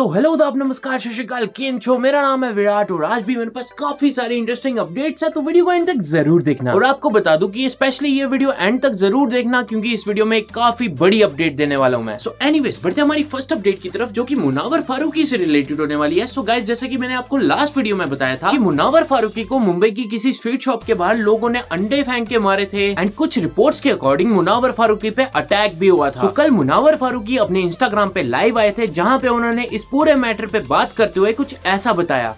तो हेलो दाब नमस्कार शशिकाल केम छो? मेरा नाम है विराट और आज भी मेरे पास काफ़ी सारी इंटरेस्टिंग अपडेट्स है तो वीडियो को एंड तक ज़रूर देखना। और आपको बता दूँ कि स्पेशली ये वीडियो एंड तक ज़रूर देखना, क्योंकि इस वीडियो में काफ़ी बड़ी अपडेट देने वाला हूँ मैं। सो एनीवेज बढ़ते हमारी फ़र्स्ट अपडेट की तरफ़, जो कि मुनावर फारूकी से रिलेटेड होने वाली है। सो गाइस जैसे कि मैंने आपको लास्ट वीडियो में बताया था कि मुनावर फारूकी को मुंबई की किसी स्ट्रीट शॉप के बाहर लोगों ने अंडे फेंक के मारे थे एंड कुछ रिपोर्ट्स के अकॉर्डिंग मुनावर फारूकी पे अटैक भी हुआ था। तो कल मुनावर फारूकी अपने इंस्टाग्राम पे लाइव आए थे, जहाँ पे उन्होंने इस पूरे मैटर पे बात करते हुए कुछ ऐसा बताया।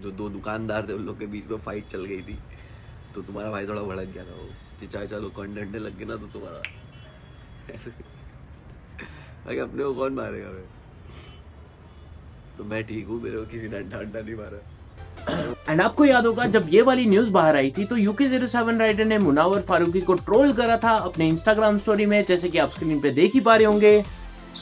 जो दो दुकानदार थे उन लोग के बीच में फाइट चल गई थी। तो तुम्हारा भाई थोड़ा भड़क गया था वो। चिचा कौन डंडे लग गए ना तो तुम्हारा। भाई अपने को कौन मारेगा मैं तो मैं ठीक हूँ मेरे को किसी ने डंडा नहीं मारा। एंड आपको याद होगा जब ये वाली न्यूज़ बाहर आई थी तो यूके ज़ीरो सेवन राइडर ने मुनावर फारूकी को ट्रोल करा था अपने इंस्टाग्राम स्टोरी में जैसे कि आप स्क्रीन पे देख ही पा रहे होंगे।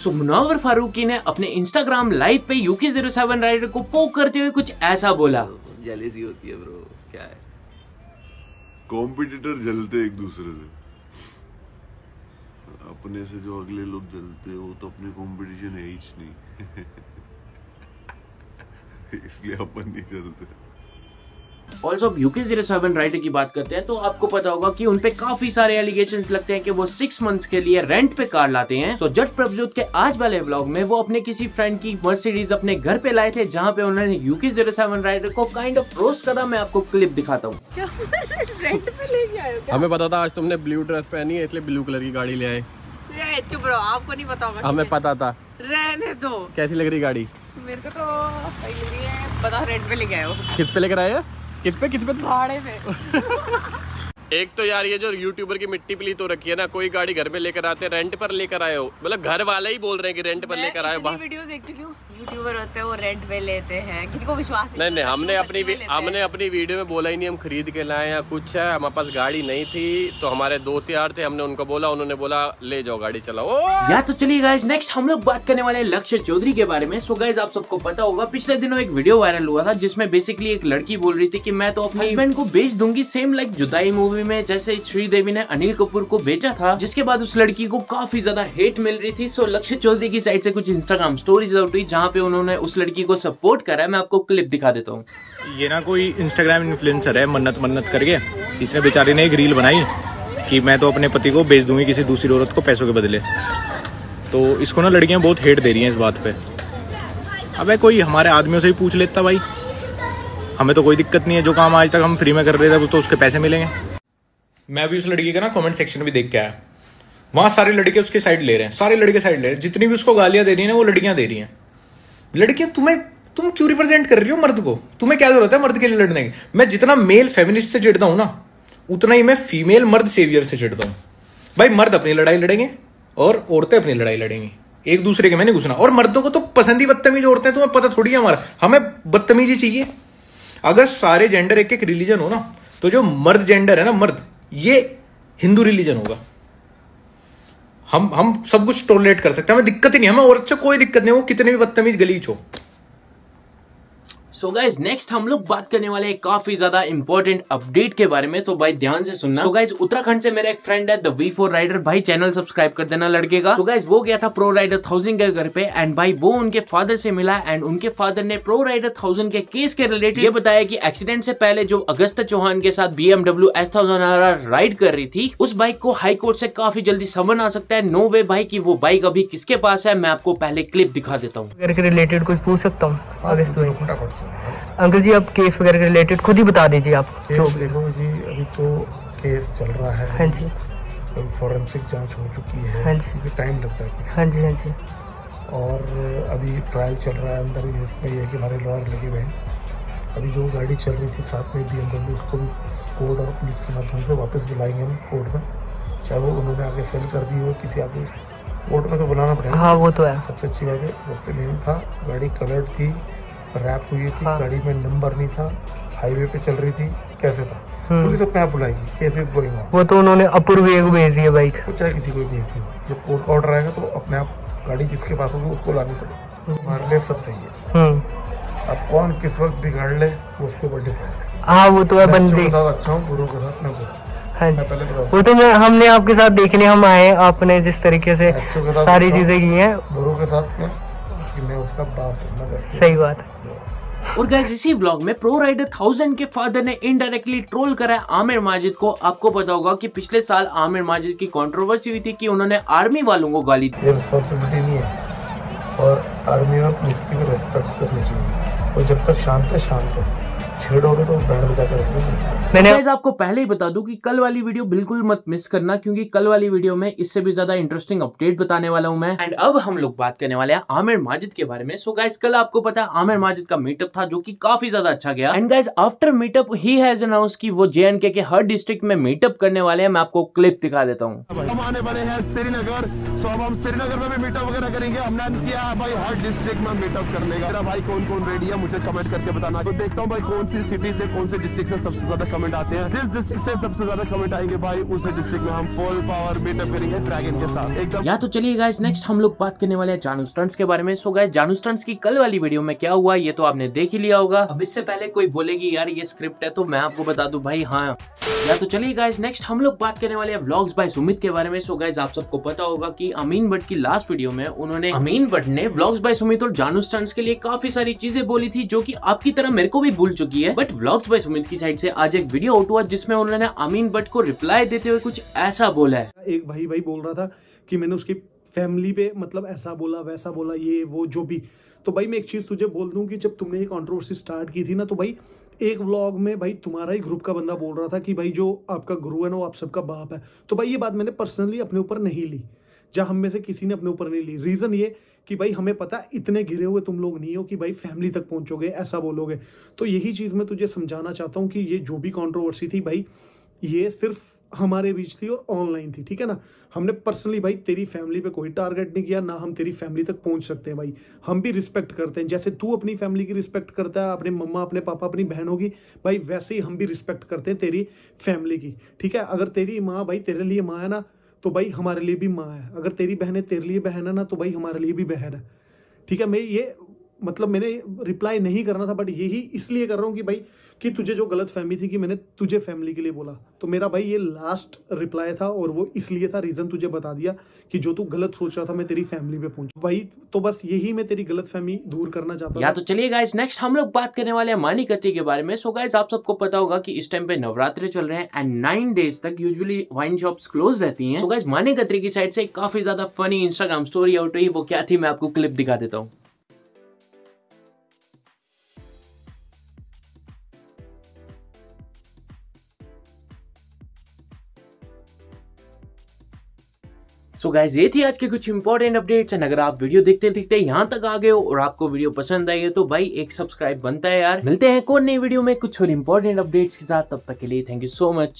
सो मुनावर फारूकी ने अपने इंस्टाग्राम लाइव पे यूके ज़ीरो सेवन राइडर को पोक करते हुए कुछ ऐसा बोला। जेलेसी होती है ब्रो क्या है? कॉम्पिटिटर जलते एक दूसरे से। अपने से जो अगले लोग जलते हैं वो तो अपने कंपटीशन है ही नहीं। इसलिए अपन नहीं जलते। Also UK zero seven rider की बात करते हैं तो आपको पता होगा कि उनपे काफ़ी सारे एलिगेशन लगते हैं कि वो सिक्स मंथ्स के लिए रेंट पे कार लाते हैं। सो जट प्रभजोत के आज वाले व्लॉग में वो अपने किसी फ्रेंड की मर्सिडीज अपने घर पे लाए थे जहाँ पे उन्होंने यूके ज़ीरो सेवन राइडर को काइंड ऑफ़ रोस्ट करा। मैं आपको क्लिप दिखाता हूँ। हमें पता था आज तुमने ब्लू ड्रेस पहनी है इसलिए ब्लू कलर की गाड़ी ले आए। चुप रहो आपको नहीं पता होगा हमें पता था। रहने दो। कैसी लग रही गाड़ी? मेरे को तो सही लग रही है। पता रेंट पे लेके आए हो। किस पे लेकर आए हैं? किस पे किस पे? भाड़े पे। एक तो यार ये जो यूट्यूबर की मिट्टी पली तो रखी है ना कोई गाड़ी घर में लेकर आते हैं रेंट पर लेकर आए हो। मतलब घर वाले ही बोल रहे हैं कि रेंट पर लेकर आए हो वीडियो देख चुकी हूँ। यूट्यूबर होते हैं वो रेंट पे लेते हैं। किसी को विश्वास नहीं नहीं होता, हमने अपनी हमने अपनी वीडियो में बोला ही नहीं हम खरीद के लाए या कुछ है हमारे पास गाड़ी नहीं थी तो हमारे दोस्त यार थे हमने उनको बोला उन्होंने बोला ले जाओ गाड़ी चलाओ। या तो चलिए गाइज़ नेक्स्ट हम लोग बात करने वाले लक्ष्य चौधरी के बारे में। सो गाइज़ आप सबको पता होगा पिछले दिनों एक वीडियो वायरल हुआ था जिसमें बेसिकली एक लड़की बोल रही थी की मैं तो अपने हस्बैंड को बेच दूँगी सेम लाइक जुदाई मूवी में जैसे श्रीदेवी ने अनिल कपूर को बेचा था जिसके बाद उस लड़की को काफ़ी ज़्यादा हेट मिल रही थी। सो लक्ष्य चौधरी की साइड से कुछ इंस्टाग्राम स्टोरीज आउट हुई जहाँ पे उन्होंने उस लड़की को सपोर्ट करा है, मैं आपको क्लिप दिखा देता हूँ। ये ना कोई इंस्टाग्राम इन्फ्लुएंसर है, मन्नत मन्नत करके। इसने बेचारी ने एक रील बनाई कि मैं तो अपने पति को बेच दूँगी किसी दूसरी औरत को पैसों के बदले। तो इसको ना लड़कियाँ बहुत हेट दे रही हैं इस बात पे। अबे कोई हमारे आदमियों से ही पूछ लेता भाई। हमें तो कोई दिक्कत नहीं है, जो काम आज तक हम फ्री में कर रहे थे तो उसके पैसे मिलेंगे। मैं भी उस लड़की का ना कमेंट सेक्शन भी देख के आया। वहाँ सारे लड़के उसके साइड ले रहे हैं, सारे लड़के साइड ले रहे हैं। जितनी भी उसको गालियाँ दे रही है ना, वो लड़कियाँ दे रही हैं। लड़कियाँ तुम्हें, तुम क्यों रिप्रेजेंट कर रही हो मर्द को? तुम्हें क्या ज़रूरत है मर्द के लिए लड़ने की? मैं जितना मेल फेमिनिस्ट से चिढ़ता हूँ ना, उतना ही मैं फीमेल मर्द सेवियर से चिढ़ता हूँ। भाई, मर्द अपनी लड़ाई लड़ेंगे और औरतें अपनी लड़ाई लड़ेंगी। एक दूसरे के में नहीं घुसना। और मर्दों को तो पसंद ही बदतमीज औरतें, तुम्हें पता थोड़ी है हमारा। हमें बदतमीजी चाहिए। अगर सारे जेंडर एक एक रिलीजन हो ना तो जो मर्द जेंडर है ना, मर्द, ये हिंदू रिलीजन होगा। हम हम सब कुछ टॉलरेट कर सकते हैं। हमें दिक्कत ही नहीं, हमें औरत से कोई दिक्कत नहीं हो कितने भी बदतमीज गलीच हो। सो गाइज़ नेक्स्ट हम लोग बात करने वाले हैं काफ़ी ज़्यादा इंपॉर्टेंट अपडेट के बारे में तो भाई ध्यान से सुनना। तो गाइज़ उत्तराखंड से मेरा एक फ्रेंड है द वी फोर राइडर भाई चैनल सब्सक्राइब कर देना लड़के का। तो गाइज़ वो गया था प्रो राइडर थाउज़ेंड के घर पे एंड भाई वो उनके फादर से मिला एंड उनके फादर ने प्रो राइडर थाउज़ेंड के केस के रिलेटेड ये बताया कि एक्सीडेंट से पहले जो अगस्त चौहान के साथ BMW S thousand ride कर रही थी उस बाइक को हाई कोर्ट से काफ़ी जल्दी समन आ सकता है। नो वे भाई की वो बाइक अभी किसके पास है मैं आपको पहले क्लिप दिखा देता हूँ। रिलेटेड कुछ पूछ सकता हूँ अगस्त भाई अंकल जी अब केस वगैरह के रिलेटेड खुद ही बता दीजिए आप जो केस देखो जी अभी तो केस चल रहा है। हाँ जी। तो फॉरेंसिक जाँच हो चुकी है। हाँ जी। क्योंकि टाइम लगता है। हाँ जी हाँ जी। और अभी ट्रायल चल रहा है अंदर ही इसमें ये है कि हमारे लॉयर लगे हुए हैं। अभी जो गाड़ी चल रही थी साथ में बी उसको भी कोर्ट और पुलिस के माध्यम से वापस बुलाएँगे हम कोर्ट में। चाहे वो उन्होंने आगे सेल कर दी हो किसी आगे कोर्ट में तो बुलाना पड़ेगा। हाँ वो तो है। सबसे अच्छी बात है वक्त नेम था। गाड़ी कलर्ड थी। रैप हुई थी हाँ। गाड़ी में नंबर नहीं था हाईवे पे चल रही थी कैसे था? हम्म। पुलिस अपने आप बुलाएगी केसेस गोइंग ऑन वो तो उन्होंने अपूर्व को भेज है बाइक तो चाहे किसी को भेज दी जब कोर्ट का ऑर्डर आएगा तो अपने आप गाड़ी जिसके पास होगी उसको लानी पड़ेगी। हमारे लिए सब सही है। हम्म। अब कौन किस वक्त बिगाड़ ले उसके ऊपर डिपेंड है। हाँ वो तो है बंदे। के साथ अच्छा हूँ बुरों के साथ मैं बुरा। हाँ जी। वो तो मैं हमने आपके साथ देखने हम आए आपने जिस तरीके से सारी चीज़ें की हैं। बुरों के साथ मैं उसका बाप हूँ सही बात। है और गैस इसी ब्लॉग में प्रो राइडर थाउज़ेंड के फादर ने इनडायरेक्टली ट्रोल करा है आमिर माजिद को। आपको पता होगा कि पिछले साल आमिर माजिद की कंट्रोवर्सी हुई थी कि उन्होंने आर्मी वालों को गाली दी। रिस्पॉन्सिबिलिटी नहीं है। और आर्मी और पुलिस की भी रेस्पेक्ट करनी चाहिए। और जब तक शांत है शांत है। छेड़ोगे तो बैंड बजा कर रखेंगे। मैंने गाइस आपको पहले ही बता दूँ कि कल वाली वीडियो बिल्कुल मत मिस करना क्योंकि कल वाली वीडियो में इससे भी ज़्यादा इंटरेस्टिंग अपडेट बताने वाला हूँ मैं। एंड अब हम लोग बात करने वाले हैं आमिर माजिद के बारे में। सो गाइस कल आपको पता है आमिर माजिद का मीटअप था जो कि काफ़ी ज़्यादा अच्छा गया। And guys after meetup he has announce कि वो जे के हर डिस्ट्रिक्ट में मीटअप करने वाले हैं। मैं आपको क्लिप दिखा देता हूँ। हम आने वाले हैं श्रीनगर। सो अब हम श्रीनगर में भी मीटअप वगैरह करेंगे। हमने किया भाई हर डिस्ट्रिक्ट में मीटअप करने का। भाई कौन कौन रेडी है? मुझे कमेंट करके बताना। तो देखता हूँ भाई कौन सी सिटी से कौन से डिस्ट्रिक्ट से सबसे ज़्यादा कमेंट आते हैं? जिस डिस्ट्रिक्ट से सबसे ज़्यादा कमेंट आएँगे भाई, उस डिस्ट्रिक्ट में हम फुल पावर मीटअप करेंगे ड्रैगन के साथ। एकदम या तो चलिए गाइस नेक्स्ट हम लोग बात करने वाले हैं जानू स्टंट्स के बारे में। सो गाइस जानू स्टंट्स की कल वाली वीडियो में क्या हुआ, ये तो आपने देख ही लिया होगा। अब इससे पहले कोई बोलेगी, यार, ये स्क्रिप्ट है तो मैं आपको बता दूँ। भाई हाँ। या तो चलिए गाइस नेक्स्ट हम लोग बात करने वाले हैं व्लॉग्स बाय सुमित के बारे में। सो गाइस आप सबको पता होगा कि अमीन भट्ट की लास्ट वीडियो में उन्होंने अमीन भट्ट ने व्लॉग्स बाय सुमित और जानू स्टंट्स के लिए काफ़ी सारी चीज़ें बोली थी, जो कि आपकी तरह मेरे को भी भूल चुकी है। बट व्लॉग्स बाय सुमित की साइड से आज एक वीडियो आउट हुआ जिसमें उन्होंने अमीन भट्ट को रिप्लाई देते हुए कुछ ऐसा बोला है। एक भाई भाई बोल रहा था कि मैंने उसकी फैमिली पे मतलब ऐसा बोला वैसा बोला ये वो जो भी। तो भाई मैं एक चीज़ तुझे बोल दूँ कि जब तुमने ये कंट्रोवर्सी स्टार्ट की थी ना तो भाई एक व्लॉग में भाई तुम्हारा ही ग्रुप का बंदा बोल रहा था कि भाई जो आपका गुरु है ना वो आप सबका बाप है। तो भाई ये बात मैंने पर्सनली अपने ऊपर नहीं ली। जहाँ हम में से किसी ने अपने ऊपर नहीं ली। रीज़न ये कि भाई, हमें पता इतने घिरे हुए तुम लोग नहीं हो कि भाई फैमिली तक पहुँचोगे, ऐसा बोलोगे। तो यही चीज़ मैं तुझे समझाना चाहता हूँ कि ये जो भी कॉन्ट्रोवर्सी थी भाई, ये सिर्फ़ हमारे बीच थी और ऑनलाइन थी, ठीक है ना? हमने पर्सनली भाई, तेरी फैमिली पे कोई टारगेट नहीं किया, ना हम तेरी फैमिली तक पहुँच सकते हैं भाई। हम भी रिस्पेक्ट करते हैं। जैसे तू अपनी फैमिली की रिस्पेक्ट करता है, अपने मम्मा अपने पापा, अपनी बहनों की, भाई वैसे ही हम भी रिस्पेक्ट करते हैं तेरी फैमिली की, ठीक है? अगर तेरी माँ भाई तेरे लिए माँ है ना तो भाई हमारे लिए भी माँ है। अगर तेरी बहन है तेरे लिए बहन है ना तो भाई हमारे लिए भी बहन है। ठीक है, मैं ये मतलब मैंने रिप्लाई नहीं करना था बट यही इसलिए कर रहा हूँ कि भाई, कि तुझे जो गलत फहमी थी कि मैंने तुझे फैमिली के लिए बोला। तो मेरा भाई ये लास्ट रिप्लाई था और वो इसलिए था रीज़न तुझे बता दिया कि जो तू गलत सोच रहा था, मैं तेरी फैमिली पे पहुंचू भाई तो बस यही मैं तेरी गलत फहमी दूर करना चाहता या तो चलिए गाइस नेक्स्ट हम लोग बात करने वाले हैं मानी कत्ती के बारे में। सो गाइस आप सबको पता होगा कि इस टाइम पे नवरात्रि चल रहे हैं एंड नाइन डेज़ तक यूजुअली वाइन शॉप्स क्लोज रहती हैं। सो गाइस मानी कत्री की साइड से काफ़ी ज़्यादा फनी इंस्टाग्राम स्टोरी आउट हुई, वो क्या थी मैं आपको क्लिप दिखा देता हूँ। सो गाइज़ ये थी आज के कुछ इंपॉर्टेंट अपडेट्स एंड अगर आप वीडियो देखते देखते यहाँ तक आ गए हो और आपको वीडियो पसंद आई है तो भाई एक सब्सक्राइब बनता है यार। मिलते हैं कौन नई वीडियो में कुछ और इंपॉर्टेंट अपडेट्स के साथ, तब तक के लिए थैंक यू सो मच